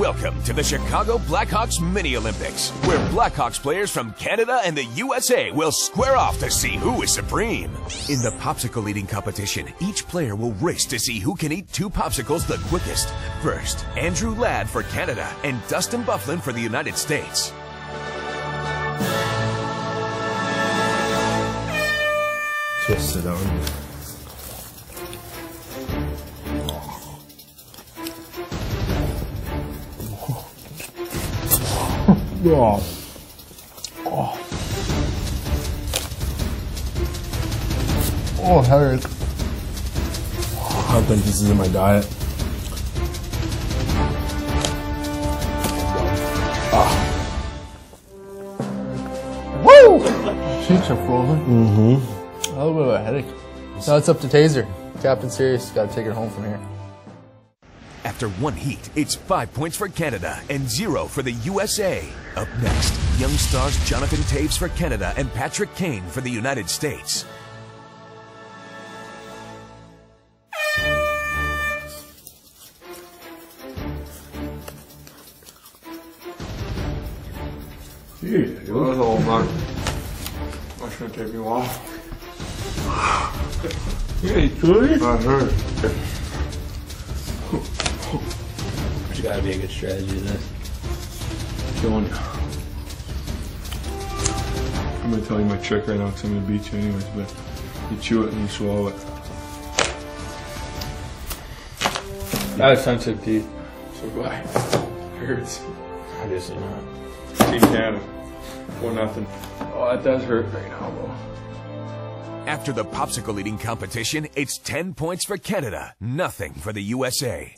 Welcome to the Chicago Blackhawks Mini Olympics, where Blackhawks players from Canada and the USA will square off to see who is supreme. In the popsicle eating competition, each player will race to see who can eat two popsicles the quickest. First, Andrew Ladd for Canada and Dustin Byfuglien for the United States. Just sit down. Oh. Oh. Oh, headache. I don't think this is in my diet. Woo! Cheeks are frozen. Mm-hmm. A little bit of a headache. Now it's up to Tazer. Captain Serious got to take it home from here. After one heat, it's five points for Canada and zero for the USA. Up next, young stars Jonathan Toews for Canada and Patrick Kane for the United States. Jeez, that was all man. That's gonna take me a while. Yeah, you good? I heard. There's gotta be a good strategy in this. Killing you. I'm gonna tell you my trick right now because I'm gonna beat you anyways, but you chew it and you swallow it. I have sensitive teeth. So do I. Hurts. Obviously not. Team Canada. Four nothing. Oh, that does hurt right now, though. After the popsicle eating competition, it's 10 points for Canada, nothing for the USA.